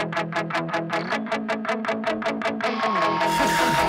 Thank you.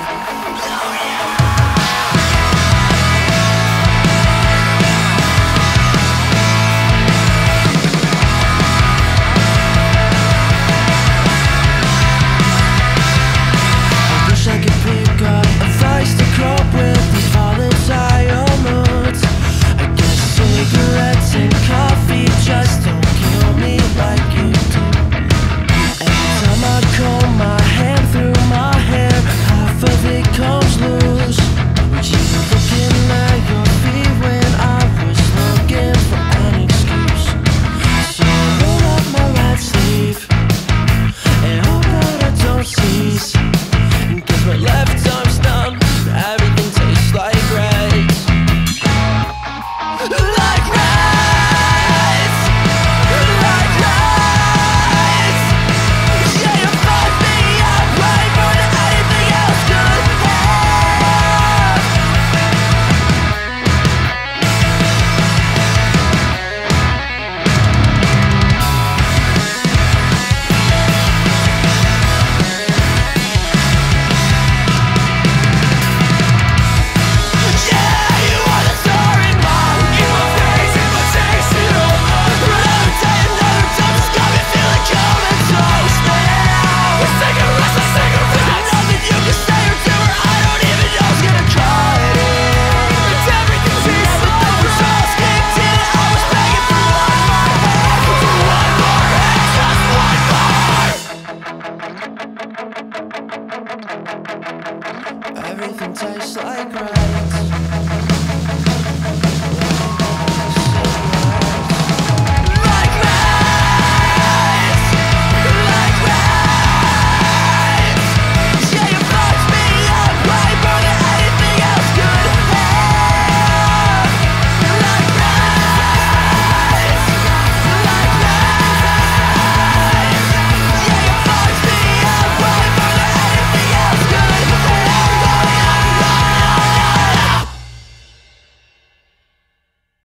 Everything tastes like rice.